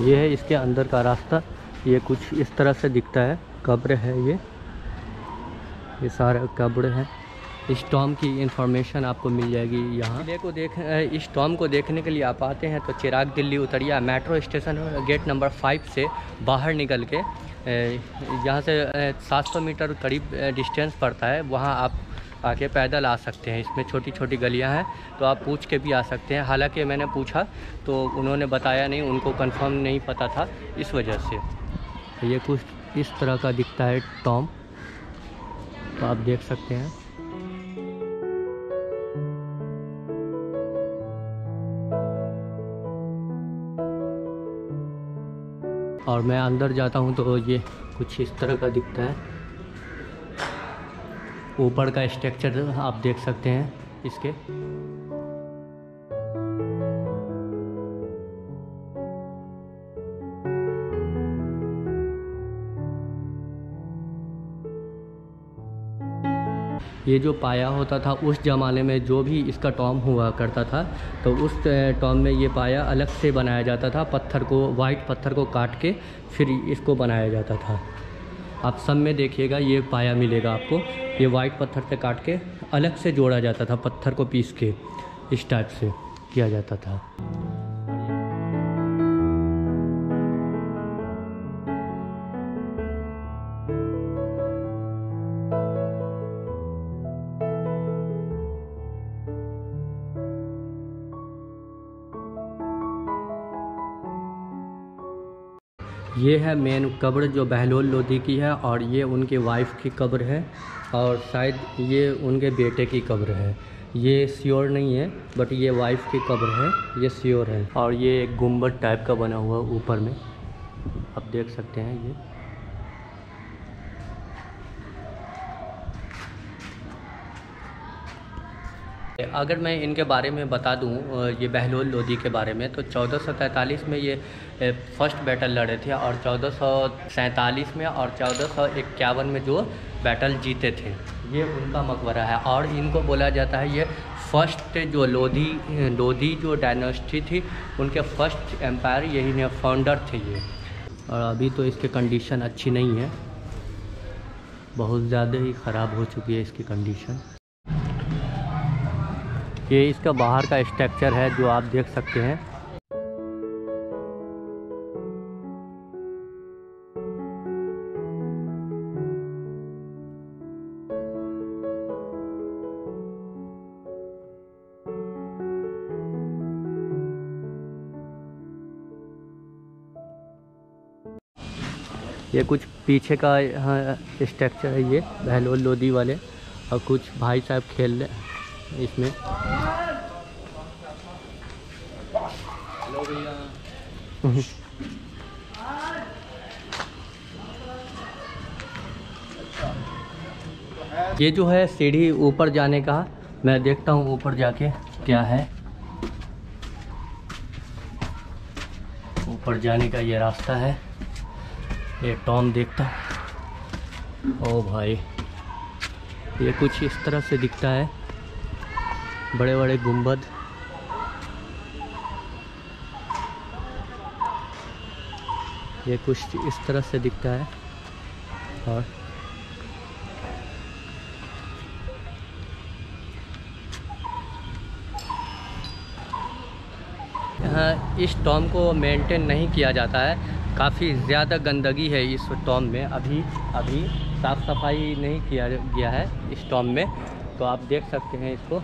ये है इसके अंदर का रास्ता। ये कुछ इस तरह से दिखता है। कब्र है ये। ये सारे कब्र हैं। इस टॉम की इंफॉर्मेशन आपको मिल जाएगी यहाँ। किले को देख इस टॉम को देखने के लिए आप आते हैं तो Chirag Delhi उतरिया metro station gate number five से बाहर निकल के यहाँ से 700 मीटर करीब डिस्टेंस पड़ता है। वहाँ आप आके पैदल आ सकते हैं। इसमें छोटी छोटी गलियाँ हैं तो आप पूछ के भी आ सकते हैं। हालाँकि मैंने पूछा तो उन्होंने बताया नहीं, उनको कंफर्म नहीं पता था इस वजह से। ये कुछ इस तरह का दिखता है टॉम तो आप देख सकते हैं। और मैं अंदर जाता हूँ तो ये कुछ इस तरह का दिखता है। ऊपर का स्ट्रक्चर आप देख सकते हैं इसके। ये जो पाया होता था उस ज़माने में जो भी इसका टॉम हुआ करता था तो उस टॉम में ये पाया अलग से बनाया जाता था, पत्थर को, वाइट पत्थर को काट के फिर इसको बनाया जाता था। आप सब में देखिएगा, ये पाया मिलेगा आपको। ये वाइट पत्थर से काट के अलग से जोड़ा जाता था, पत्थर को पीस के, इस टाइप से किया जाता था। ये है मेन कब्र जो बहलोल लोधी की है और ये उनके वाइफ की कब्र है और शायद ये उनके बेटे की कब्र है। ये श्योर नहीं है बट ये वाइफ की कब्र है। ये श्योर है। और ये एक गुंबद टाइप का बना हुआ ऊपर में। आप देख सकते हैं ये। अगर मैं इनके बारे में बता दूँ ये बहलोल लोधी के बारे में तो चौदह में ये फ़र्स्ट बैटल लड़े थे और चौदह में और चौदह में जो बैटल जीते थे, ये उनका मकबरा है। और इनको बोला जाता है ये फ़र्स्ट जो लोधी लोधी जो डायनेस्टी थी, उनके फ़र्स्ट एम्पायर यही ने, फाउंडर थे ये। और अभी तो इसकी कंडीशन अच्छी नहीं है, बहुत ज़्यादा ही ख़राब हो चुकी है इसकी कंडीशन। ये इसका बाहर का स्ट्रक्चर है जो आप देख सकते हैं। ये कुछ पीछे का स्ट्रक्चर है ये, बहलोल लोधी वाले, और कुछ भाई साहब खेल इसमें। ये जो है सीढ़ी ऊपर जाने का, मैं देखता हूँ ऊपर जाके क्या है। ऊपर जाने का ये रास्ता है। ये टॉम देखता हूँ। ओ भाई, ये कुछ इस तरह से दिखता है। बड़े बड़े गुंबद। ये कुछ इस तरह से दिखता है। और यहाँ इस टॉम को मेंटेन नहीं किया जाता है। काफ़ी ज़्यादा गंदगी है इस टॉम में। अभी अभी साफ़ सफ़ाई नहीं किया गया है इस टॉम में। तो आप देख सकते हैं इसको।